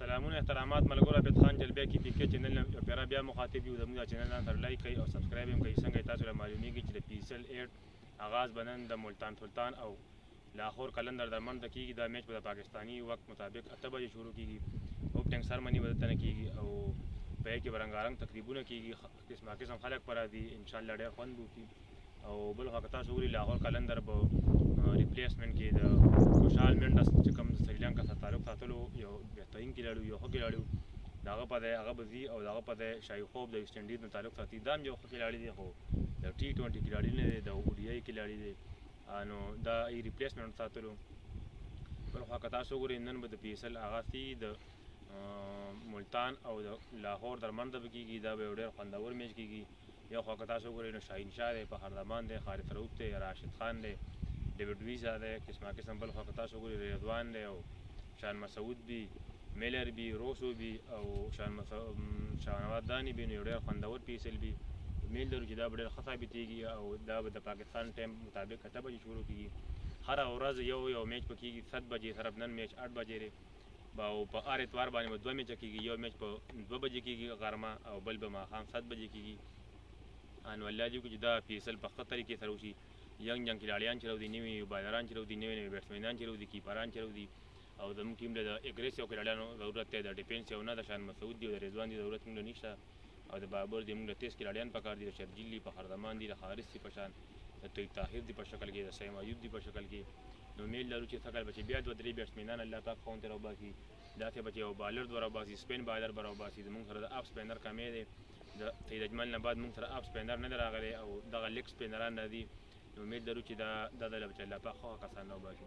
سلامونه احترامات ملګرو عابد خان جلبیا کې پی کې چینل نه پیرا بیا مخاطب یو زموږ چینل نه سره لایک کړئ او سبسکرایب هم کړئ څنګه تاسو له معلومیږي چې د پی سل 8 آغاز بنن د ملتان سلطان او لاهور کلندر درمن د کیږي دا میچ په پاکستانی وخت مطابق اته بجې شروع کیږي او ټینګ سرمنی بدتنه کیږي او په کې برنګارنګ تقریبونه کیږي قسمه قسم خلک پر دي ان شاء الله ډېر خوند وکړي او بل خو که تاسو ګوري لاهور کلندر به ریپلیسمنټ کې د خوشحال منډس چې کوم د سریلانکا سره تعلق ساتلو یو بهترین کلاړو یو ښه کلاړو د هغه په ځای هغه به ځي او د هغه په ځای شاهي خوب د ویسټ انډیز نه تعلق ساتي دا هم یو ښه کلاړی دی خو د ټي ټوینټي کلاړی نه دی د او ډي آی کلاړی دی نو دا یې ریپلیسمنټ ساتلو بل خوا که تاسو وګورئ نن به د پي ایس ایل هغه سي د ملتان او لاهور درمنځ به کیږي دا به یو ډېر خوندور میچ کیږي یو خوا که تاسو وګورئ نو شاهین شاه دی فخر زمان دی خالد رؤف دی راشد خان دی ډیوډ ویزا دی قسما قسم بل خوا که تاسو وګورئ رضوان دی او شان مسعود بي میلر بي روسو بي او شان شاهنواز داني بي نو یو ډېر خوندور پي ایس ایل بي میل لرو چې دا به ډېر ښه ثابتېږي او دا به د پاکستان ټایم مطابق اته بجې شروع کیږي هره ورځ یو یو میچ پکېږي ست بجې صرف نن میچ اټ بجې دی او په هر اتوار باندې به دوه میچه کېږي یو میچ په دوه بجې کېږي غرمه او بل به ماښام سات بجې کېږي نو الله دې وکړي چې دا پي ایس ایل په ښه طریقې سره وشي ینګ ینګ کلاړیان چې راوځي نوي نوي بالران چې راوځي نوي نوي بیټسمینان چې راوځي کیپران چې راوځي او زموږ ټیم له د اګریسیو کلاړیانو ضرورت دی د ډیفینس یو نه د شان مسعود دی او د رضوان دی ضرورت موږ نشته او د بابر دی موږ له تیز کلاډیان پکار دی د شرجیل دی په خردمان دی د خارس دی پشان د توی طاهر دی په شکل کې د سیم ایوب دی په شکل کې نو میل لرو چې ثقل بچي بیا دوه درې بیټسمنان الله پاک فون تر وباسي دا ته بچي او بالر دوه وباسي سپین بالر بر وباسي د موږ سره د اپ سپینر کمې دی د تید اجمل نه بعد موږ سره اپ سپینر نه راغلی او دغه لیک سپینران نه دي نو امید لرو چې دا د الله بچي الله پاک خو کسان نه وباسي